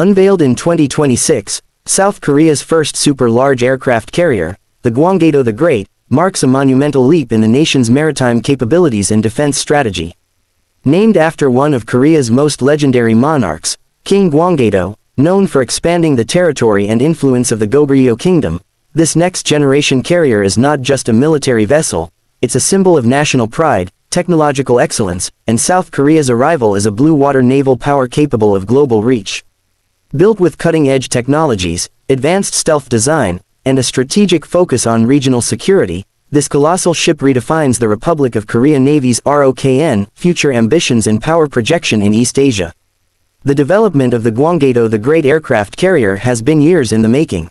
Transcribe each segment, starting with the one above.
Unveiled in 2026, South Korea's first super-large aircraft carrier, the Gwanggaeto the Great, marks a monumental leap in the nation's maritime capabilities and defense strategy. Named after one of Korea's most legendary monarchs, King Gwanggaeto, known for expanding the territory and influence of the Goguryeo Kingdom, this next-generation carrier is not just a military vessel, it's a symbol of national pride, technological excellence, and South Korea's arrival as a blue-water naval power capable of global reach. Built with cutting-edge technologies, advanced stealth design, and a strategic focus on regional security, this colossal ship redefines the Republic of Korea Navy's ROKN future ambitions and power projection in East Asia. The development of the Gwanggaeto the Great aircraft carrier has been years in the making.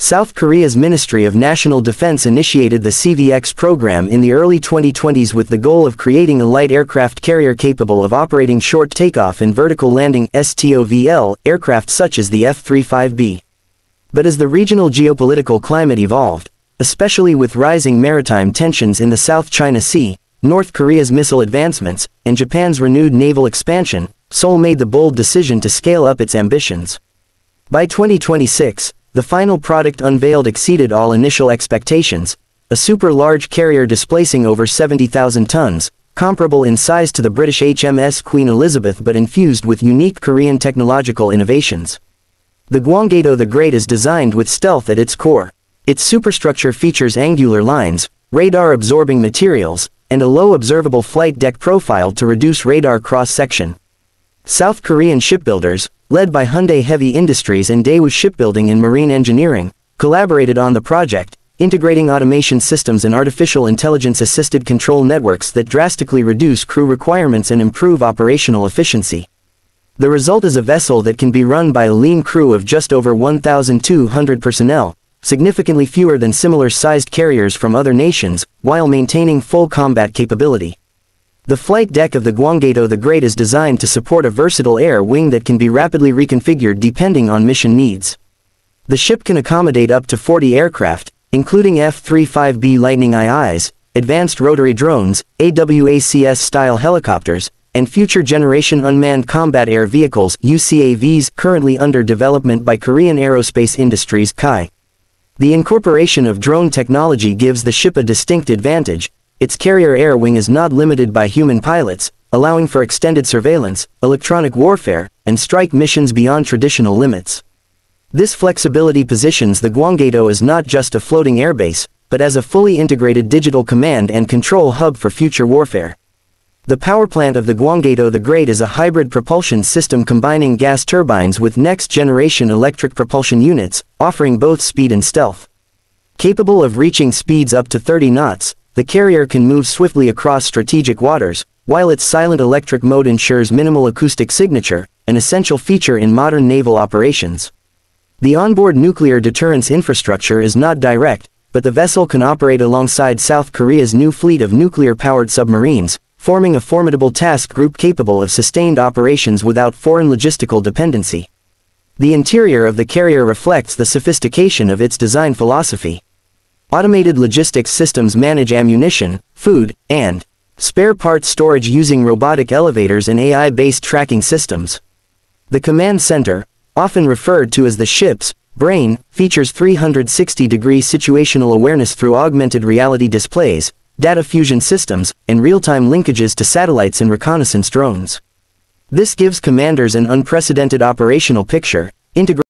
South Korea's Ministry of National Defense initiated the CVX program in the early 2020s with the goal of creating a light aircraft carrier capable of operating short takeoff and vertical landing STOVL aircraft such as the F-35B. But as the regional geopolitical climate evolved, especially with rising maritime tensions in the South China Sea, North Korea's missile advancements, and Japan's renewed naval expansion, Seoul made the bold decision to scale up its ambitions. By 2026, the final product unveiled exceeded all initial expectations, a super-large carrier displacing over 70,000 tons, comparable in size to the British HMS Queen Elizabeth but infused with unique Korean technological innovations. The Gwanggaeto the Great is designed with stealth at its core. Its superstructure features angular lines, radar-absorbing materials, and a low observable flight deck profile to reduce radar cross-section. South Korean shipbuilders, led by Hyundai Heavy Industries and Daewoo Shipbuilding and Marine Engineering, collaborated on the project, integrating automation systems and artificial intelligence-assisted control networks that drastically reduce crew requirements and improve operational efficiency. The result is a vessel that can be run by a lean crew of just over 1,200 personnel, significantly fewer than similar-sized carriers from other nations, while maintaining full combat capability. The flight deck of the Gwanggaeto the Great is designed to support a versatile air wing that can be rapidly reconfigured depending on mission needs. The ship can accommodate up to 40 aircraft, including F-35B Lightning IIs, advanced rotary drones, AWACS-style helicopters, and future-generation unmanned combat air vehicles UCAVs currently under development by Korean Aerospace Industries KAI. The incorporation of drone technology gives the ship a distinct advantage, its carrier air wing is not limited by human pilots, allowing for extended surveillance, electronic warfare, and strike missions beyond traditional limits. This flexibility positions the Gwanggaeto as not just a floating airbase, but as a fully integrated digital command and control hub for future warfare. The power plant of the Gwanggaeto the Great is a hybrid propulsion system combining gas turbines with next-generation electric propulsion units, offering both speed and stealth. Capable of reaching speeds up to 30 knots, the carrier can move swiftly across strategic waters, while its silent electric mode ensures minimal acoustic signature, an essential feature in modern naval operations. The onboard nuclear deterrence infrastructure is not direct, but the vessel can operate alongside South Korea's new fleet of nuclear-powered submarines, forming a formidable task group capable of sustained operations without foreign logistical dependency. The interior of the carrier reflects the sophistication of its design philosophy. Automated logistics systems manage ammunition, food, and spare parts storage using robotic elevators and AI-based tracking systems. The command center, often referred to as the ship's brain, features 360-degree situational awareness through augmented reality displays, data fusion systems, and real-time linkages to satellites and reconnaissance drones. This gives commanders an unprecedented operational picture, integrating